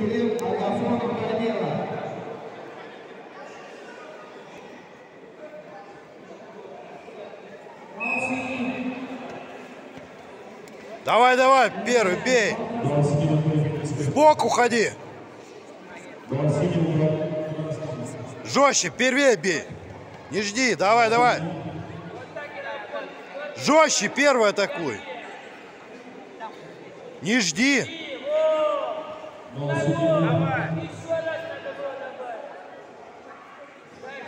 Корнева. Давай, давай, первый, бей. В бок уходи. Жестче, первее бей. Не жди, давай, давай. Жестче, первый атакуй. Не жди.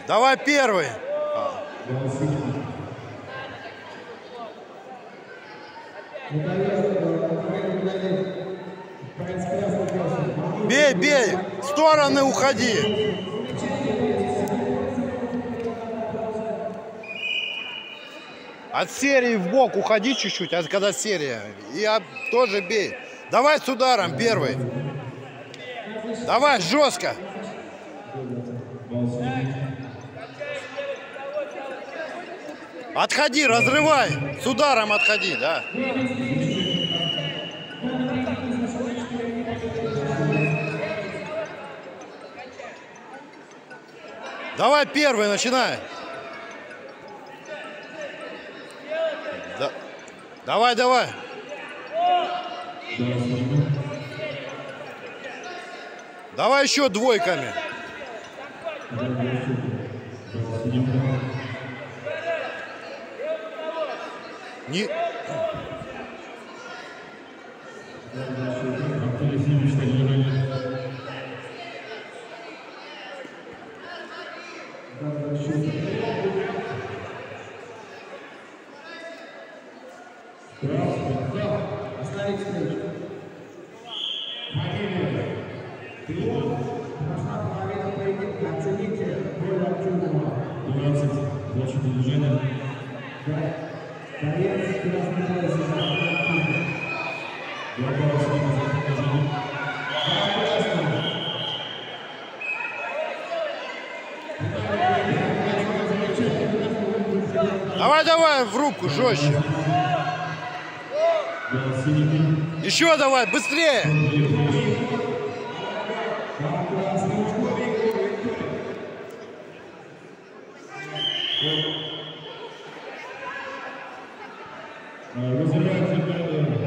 Давай первый. Бей, бей. В стороны уходи. От серии в бок уходи чуть-чуть, а когда серия. Об- тоже бей. Давай с ударом первый. Давай жестко. Отходи, разрывай. С ударом отходи, да. Давай первый, начинай. Да- Давай, давай. Давай еще двойками. Не... Остановить встречу. Прошла половина поединка. Оцените боль Артемова. 20 площади движения. Боец красный пояс балла сегодня за покажение. Давай, давай в руку, жестче. Еще давай, быстрее. Rosalia Central.